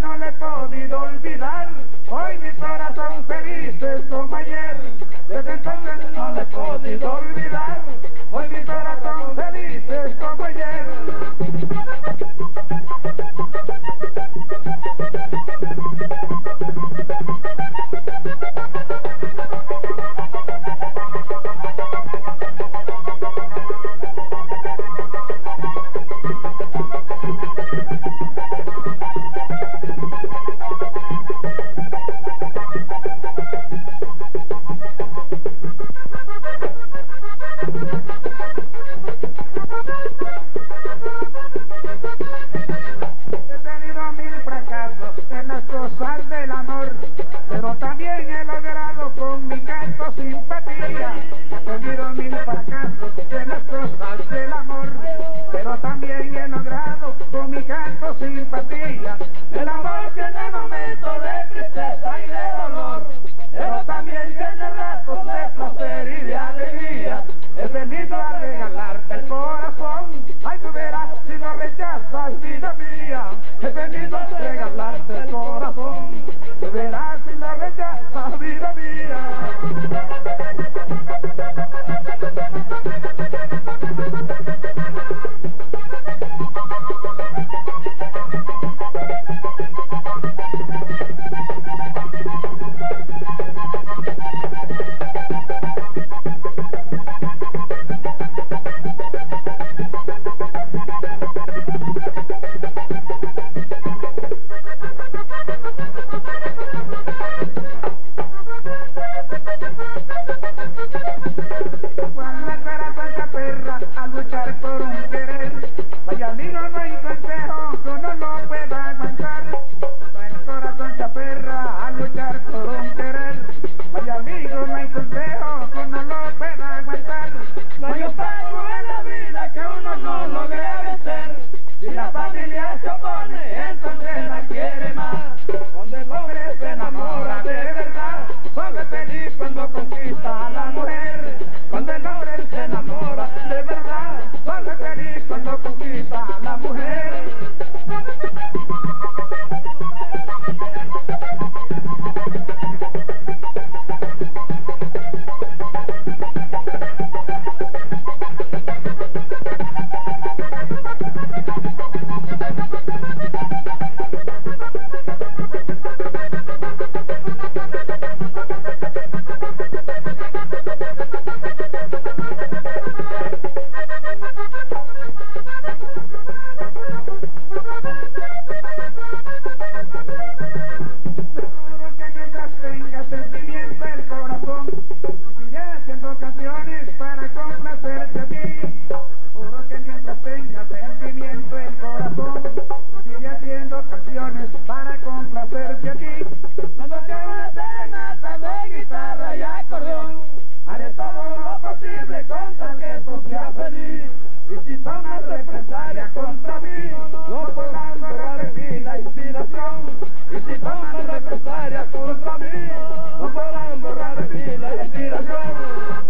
no le he podido olvidar. Hoy mis corazón feliz es como ayer. Desde entonces no le he podido olvidar. Hoy mi corazón También he logrado con mi canto simpatía, conseguido mil fracasos de las cosas del amor. Pero también he logrado con mi canto simpatía, el amor. Where Si Dame represalia contra mí, no podrán robar mi la inspiración. Y si toman represalia contra mí, no podrán borrar mi la inspiración.